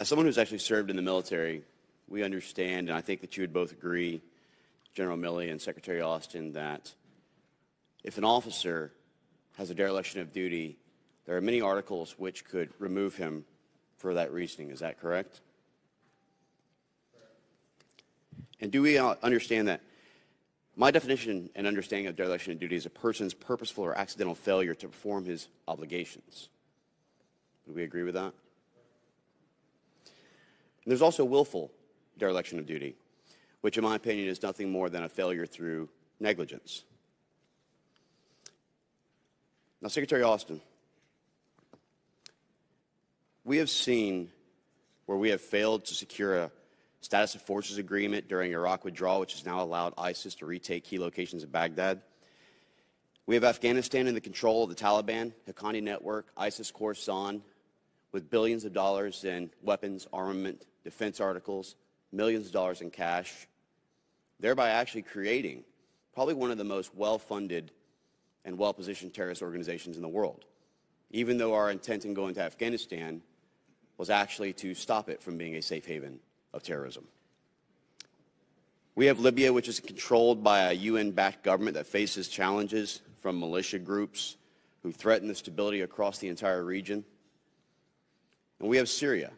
As someone who's actually served in the military, we understand, and I think that you would both agree, General Milley and Secretary Austin, that if an officer has a dereliction of duty, there are many articles which could remove him for that reasoning. Is that correct? And do we uh, understand that my definition and understanding of dereliction of duty is a person's purposeful or accidental failure to perform his obligations? Do we agree with that? And there's also willful dereliction of duty, which, in my opinion, is nothing more than a failure through negligence. Now, Secretary Austin, we have seen where we have failed to secure a status of forces agreement during Iraq withdrawal, which has now allowed ISIS to retake key locations in Baghdad. We have Afghanistan in the control of the Taliban, Haqqani Network, ISIS Khorasan, with billions of dollars in weapons, armament, defense articles, millions of dollars in cash, thereby actually creating probably one of the most well-funded and well-positioned terrorist organizations in the world, even though our intent in going to Afghanistan was actually to stop it from being a safe haven of terrorism. We have Libya, which is controlled by a UN-backed government that faces challenges from militia groups who threaten the stability across the entire region. And we have Syria,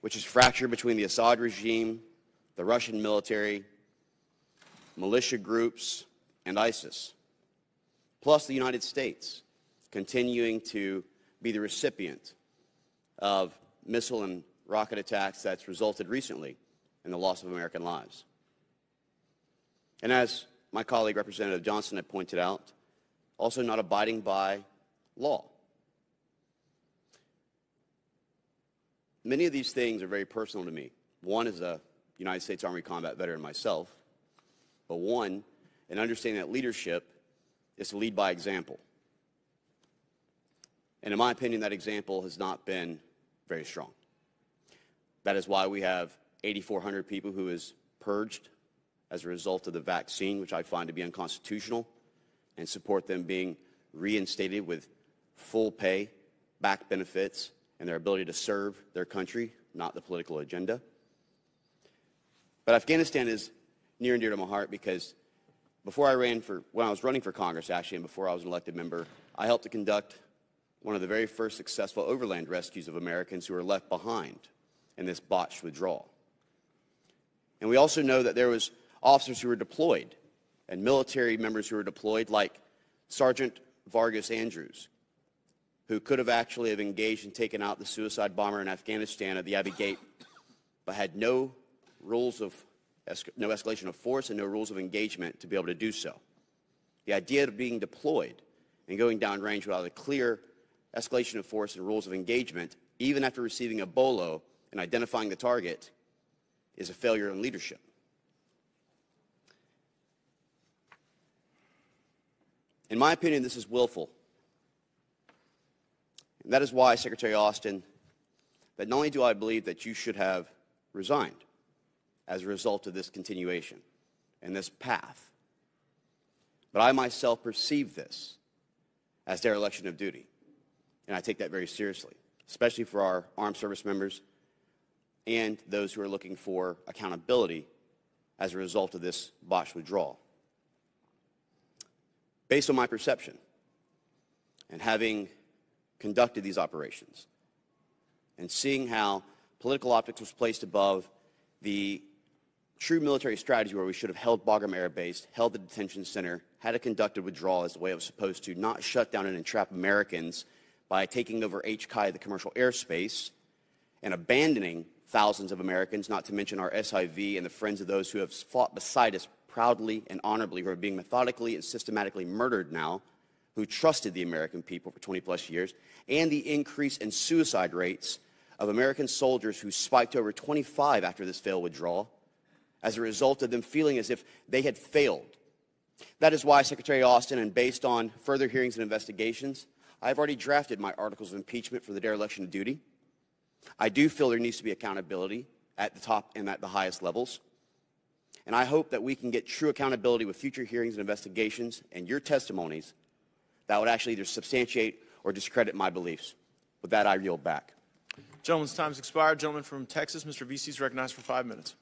which is fractured between the Assad regime, the Russian military, militia groups, and ISIS, plus the United States continuing to be the recipient of missile and rocket attacks that's resulted recently in the loss of American lives. And as my colleague Representative Johnson had pointed out, also not abiding by law. Many of these things are very personal to me. One is a United States Army combat veteran myself, but one, in understanding that leadership is to lead by example. And in my opinion, that example has not been very strong. That is why we have 8,400 people who is purged as a result of the vaccine, which I find to be unconstitutional, and support them being reinstated with full pay, back benefits, and their ability to serve their country, not the political agenda. But Afghanistan is near and dear to my heart because before I ran for, when I was running for Congress, actually, and before I was an elected member, I helped to conduct one of the very first successful overland rescues of Americans who were left behind in this botched withdrawal. And we also know that there was officers who were deployed and military members who were deployed, like Sergeant Vargas Andrews, who could have actually have engaged and taken out the suicide bomber in Afghanistan at the Abbey Gate, but had no rules of no escalation of force and no rules of engagement to be able to do so. The idea of being deployed and going downrange without a clear escalation of force and rules of engagement, even after receiving a bolo and identifying the target, is a failure in leadership. In my opinion, this is willful. And that is why, Secretary Austin, that not only do I believe that you should have resigned as a result of this continuation and this path, but I myself perceive this as dereliction of duty. And I take that very seriously, especially for our armed service members and those who are looking for accountability as a result of this botched withdrawal. Based on my perception and having conducted these operations and seeing how political optics was placed above the true military strategy where we should have held Bagram Air Base, held the detention center, had a conducted withdrawal as the way it was supposed to, not shut down and entrap Americans by taking over HKI, the commercial airspace, and abandoning thousands of Americans, not to mention our SIV and the friends of those who have fought beside us proudly and honorably, who are being methodically and systematically murdered now, who trusted the American people for 20 plus years, and the increase in suicide rates of American soldiers who spiked over 25 after this failed withdrawal as a result of them feeling as if they had failed. That is why Secretary Austin, and based on further hearings and investigations, I've already drafted my articles of impeachment for the dereliction of duty. I do feel there needs to be accountability at the top and at the highest levels. And I hope that we can get true accountability with future hearings and investigations and your testimonies that would actually either substantiate or discredit my beliefs. With that, I yield back. Gentleman's time's expired. Gentleman from Texas, Mr. Veasey is recognized for five minutes.